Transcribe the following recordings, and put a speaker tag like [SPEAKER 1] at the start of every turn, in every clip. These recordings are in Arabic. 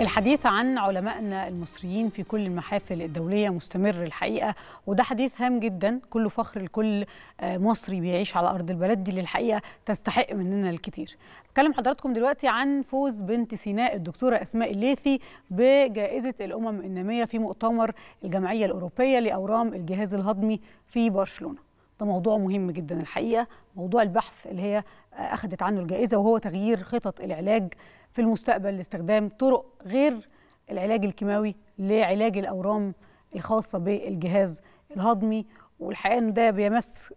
[SPEAKER 1] الحديث عن علمائنا المصريين في كل المحافل الدولية مستمر الحقيقة وده حديث هام جدا. كله فخر لكل مصري بيعيش على أرض البلد دي اللي الحقيقة تستحق مننا الكثير أتكلم حضراتكم دلوقتي عن فوز بنت سيناء الدكتورة أسماء الليثي بجائزة الأمم النامية في مؤتمر الجمعية الأوروبية لأورام الجهاز الهضمي في برشلونة. ده موضوع مهم جدا الحقيقة موضوع البحث اللي هي أخذت عنه الجائزة وهو تغيير خطط العلاج في المستقبل لاستخدام طرق غير العلاج الكيماوي لعلاج الأورام الخاصة بالجهاز الهضمي. والحقيقة أنه ده بيمس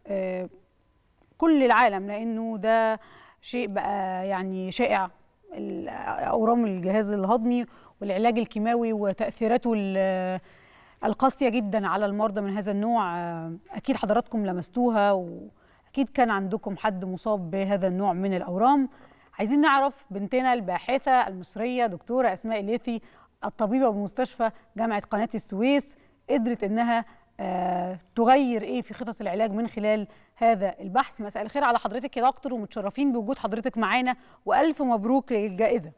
[SPEAKER 1] كل العالم لأنه ده شيء بقى يعني شائع. أورام الجهاز الهضمي والعلاج الكيماوي وتأثيراته القاسية جدا على المرضى من هذا النوع أكيد حضراتكم لمستوها وأكيد كان عندكم حد مصاب بهذا النوع من الأورام. عايزين نعرف بنتنا الباحثة المصرية دكتورة أسماء الليثي الطبيبة بمستشفى جامعة قناة السويس قدرت إنها آه تغير إيه في خطط العلاج من خلال هذا البحث. مساء الخير على حضرتك يا دكتور ومتشرفين بوجود حضرتك معانا وألف مبروك للجائزة.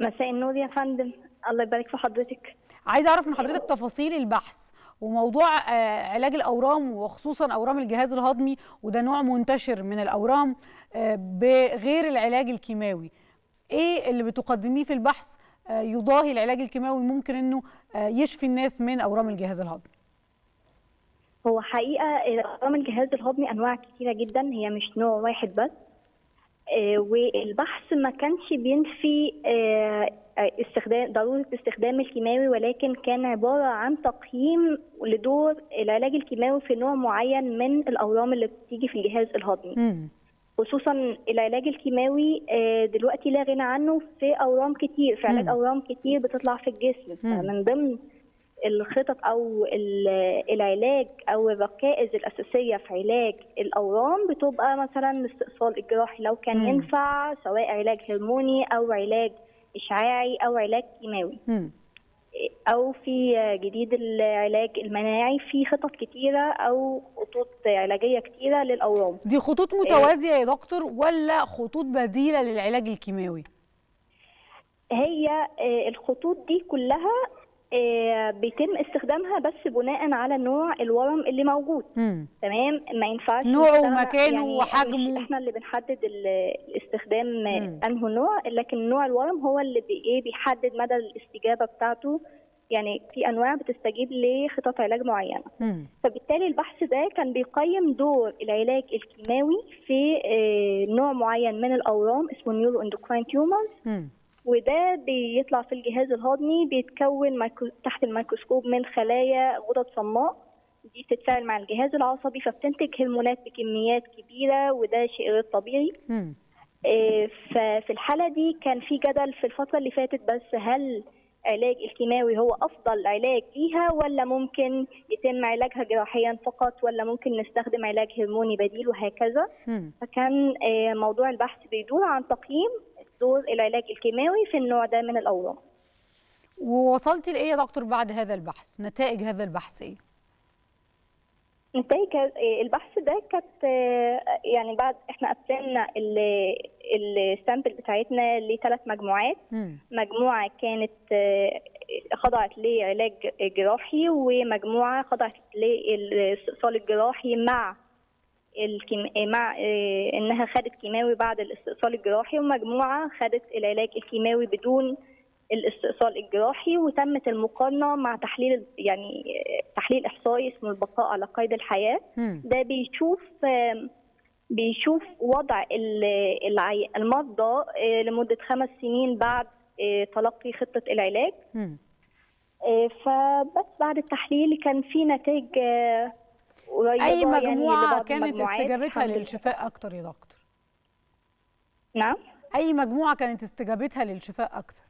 [SPEAKER 2] مساء النور يا فندم. الله يبارك في حضرتك.
[SPEAKER 1] عايزة أعرف من حضرتك تفاصيل البحث. وموضوع آه علاج الأورام وخصوصا أورام الجهاز الهضمي وده نوع منتشر من الأورام بغير العلاج الكيماوي. إيه اللي بتقدميه في البحث يضاهي العلاج الكيماوي ممكن إنه يشفي الناس من أورام الجهاز الهضمي؟
[SPEAKER 2] هو حقيقة أورام الجهاز الهضمي أنواع كتيرة جدا هي مش نوع واحد بس. والبحث ما كانش بينفي استخدام ضرورة استخدام الكيماوي ولكن كان عبارة عن تقييم لدور العلاج الكيماوي في نوع معين من الأورام اللي بتيجي في الجهاز الهضمي. خصوصا العلاج الكيماوي دلوقتي لا غنى عنه في أورام كتير في علاج أورام كتير بتطلع في الجسم من ضمن الخطط أو العلاج أو الركائز الأساسية في علاج الأورام بتبقى مثلا الاستئصال الجراحي لو كان. ينفع سواء علاج هرموني أو علاج إشعاعي أو علاج كيماوي. أو في جديد العلاج المناعي في خطط كتيرة أو خطوط علاجية كتيرة للأورام.
[SPEAKER 1] دي خطوط متوازية يا دكتور ولا خطوط بديلة للعلاج الكيماوي؟
[SPEAKER 2] هي الخطوط دي كلها بيتم استخدامها بس بناء على نوع الورم اللي موجود. مم. تمام؟ ما ينفعش
[SPEAKER 1] نوعه ومكانه يعني وحجمه.
[SPEAKER 2] إحنا اللي بنحدد الاستخدام انه نوع لكن نوع الورم هو اللي بي بيحدد مدى الاستجابة بتاعته. يعني في أنواع بتستجيب لخطط علاج معينة. مم. فبالتالي البحث ده كان بيقيم دور العلاج الكيماوي في نوع معين من الأورام اسمه neuroendocrine tumors وده بيطلع في الجهاز الهضمي بيتكون. تحت الميكروسكوب من خلايا غدد صماء دي بتتفاعل مع الجهاز العصبي فبتنتج هرمونات بكميات كبيرة وده شيء غير طبيعي آه ففي الحالة دي كان في جدل في الفترة اللي فاتت بس هل العلاج الكيماوي هو أفضل علاج ليها ولا ممكن يتم علاجها جراحيا فقط ولا ممكن نستخدم علاج هرموني بديل وهكذا. فكان آه موضوع البحث بيدور عن تقييم دور العلاج الكيماوي في النوع ده من الاورام.
[SPEAKER 1] ووصلتي لإيه يا دكتور بعد هذا البحث؟ نتائج هذا البحث إيه؟
[SPEAKER 2] نتائج البحث ده كانت يعني بعد إحنا قسمنا ال sample بتاعتنا لثلاث مجموعات م. مجموعة كانت خضعت لعلاج جراحي ومجموعة خضعت للاستئصال الجراحي مع الكيم... مع إنها خدت كيماوي بعد الاستئصال الجراحي ومجموعة خدت العلاج الكيماوي بدون الاستئصال الجراحي وتمت المقارنة مع تحليل يعني تحليل إحصائي اسمه البقاء على قيد الحياة. ده بيشوف بيشوف وضع المرضى لمدة خمس سنين بعد تلقي خطة العلاج. فبس بعد التحليل كان في نتائج
[SPEAKER 1] أي مجموعة يعني كانت استجابتها للشفاء أكتر يا دكتور؟
[SPEAKER 2] نعم؟
[SPEAKER 1] أي مجموعة كانت استجابتها للشفاء أكتر؟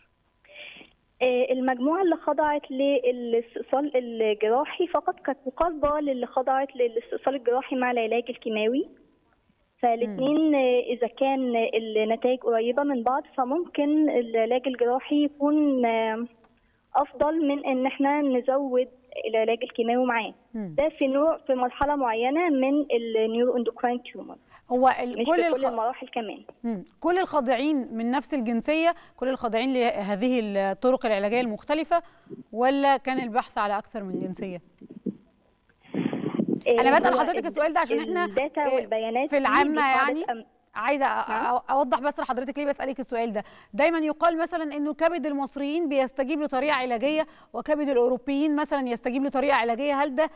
[SPEAKER 2] المجموعة اللي خضعت للاستئصال الجراحي فقط كانت مقاربة للي خضعت للاستئصال الجراحي مع العلاج الكيماوي. فالاثنين إذا كان النتائج قريبة من بعض فممكن العلاج الجراحي يكون أفضل من إن إحنا نزود العلاج الكيماوي معاه. ده في نوع في مرحلة معينة من ال neuroendocrine tumor
[SPEAKER 1] هو
[SPEAKER 2] مش كل الخ... المراحل كمان.
[SPEAKER 1] مم. كل الخاضعين من نفس الجنسية كل الخاضعين لهذه الطرق العلاجية المختلفة ولا كان البحث على أكثر من جنسية؟ أنا بسأل حضرتك السؤال ده عشان إحنا
[SPEAKER 2] الداتا والبيانات
[SPEAKER 1] في العامة يعني. عايزة أوضح بس لحضرتك ليه بسألك السؤال ده. دايما يقال مثلا إنه كبد المصريين بيستجيب لطريقة علاجية وكبد الأوروبيين مثلا يستجيب لطريقة علاجية. هل ده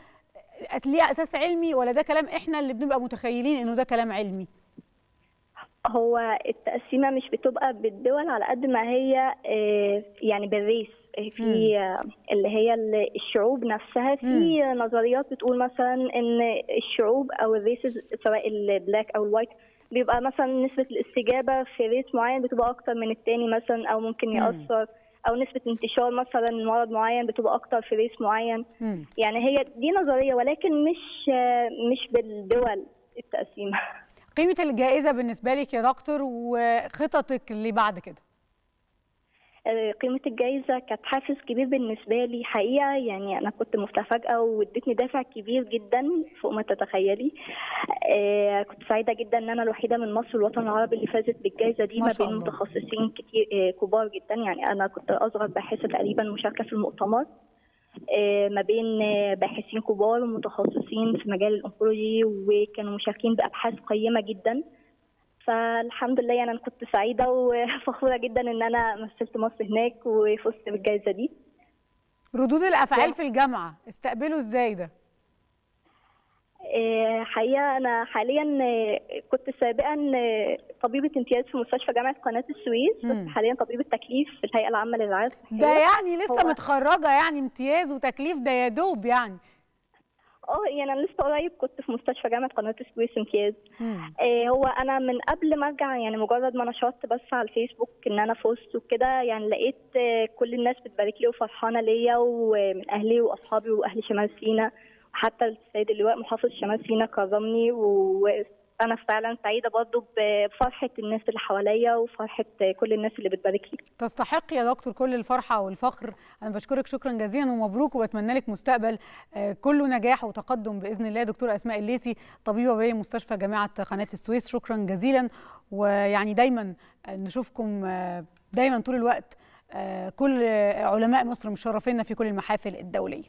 [SPEAKER 1] ليه أساس علمي ولا ده كلام إحنا اللي بنبقى متخيلين إنه ده كلام علمي؟
[SPEAKER 2] هو التقسيمة مش بتبقى بالدول على قد ما هي يعني بال race. في اللي هي الشعوب نفسها. في نظريات بتقول مثلا إن الشعوب أو ال races سواء ال black أو ال white بيبقى مثلا نسبة الاستجابة في race معين بتبقى أكتر من التاني مثلا أو ممكن يأثر أو نسبة انتشار مثلا مرض معين بتبقى أكتر في race معين.
[SPEAKER 1] مم.
[SPEAKER 2] يعني هي دي نظرية ولكن مش مش بالدول التقسيمة.
[SPEAKER 1] قيمة الجائزة بالنسبة لك يا دكتور وخططك اللي بعد كده؟
[SPEAKER 2] قيمة الجائزة كانت حافز كبير بالنسبة لي حقيقة. يعني أنا كنت متفاجئة وادتني دافع كبير جدا فوق ما تتخيلي. آه كنت سعيدة جدا إن أنا الوحيدة من مصر والوطن العربي اللي فازت بالجائزة دي
[SPEAKER 1] ما
[SPEAKER 2] ما بين. متخصصين كتير آه كبار جدا. يعني أنا كنت أصغر باحثة تقريبا مشاركة في المؤتمر آه ما بين آه باحثين كبار ومتخصصين في مجال الأنكولوجي وكانوا مشاركين بأبحاث قيمة جدا. فالحمد لله يعني أنا كنت سعيدة وفخورة جدا إن أنا مثلت مصر هناك وفزت بالجائزه دي.
[SPEAKER 1] ردود الأفعال في الجامعة استقبلوا إزاي ده؟
[SPEAKER 2] آه، حقيقة أنا حاليا آه، كنت سابقا آه، طبيبة امتياز في مستشفى جامعة قناة السويس. بس حاليا طبيبة تكليف في الهيئة العامة للرعايه الصحيه
[SPEAKER 1] ده يعني لسه متخرجة يعني امتياز وتكليف ده يا دوب يعني.
[SPEAKER 2] آه يعني أنا لسه قريب كنت في مستشفى جامعة قناة السويس امتياز. آه، هو أنا من قبل ما أرجع يعني مجرد ما نشرت بس على الفيسبوك إن أنا فزت وكده يعني لقيت آه، كل الناس بتبارك لي وفرحانة ليا ومن أهلي وأصحابي وأهل شمال سيناء وحتى السيد اللواء محافظ شمال سيناء كرمني وأنا فعلا سعيدة برضه بفرحة الناس اللي حواليا وفرحة كل الناس اللي بتبارك لي
[SPEAKER 1] تستحق يا دكتور كل الفرحة والفخر. أنا بشكرك شكرا جزيلا ومبروك وبتمنى لك مستقبل آه، كله نجاح وتقدم بإذن الله. دكتوره أسماء الليسي طبيبه بمستشفى جامعة قناة السويس شكرا جزيلا. ويعني دايما آه، نشوفكم آه، دايما طول الوقت كل علماء مصر مشرفينا في كل المحافل الدولية.